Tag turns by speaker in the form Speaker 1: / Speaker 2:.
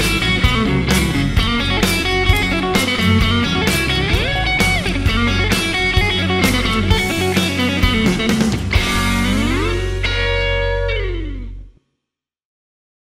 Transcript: Speaker 1: you.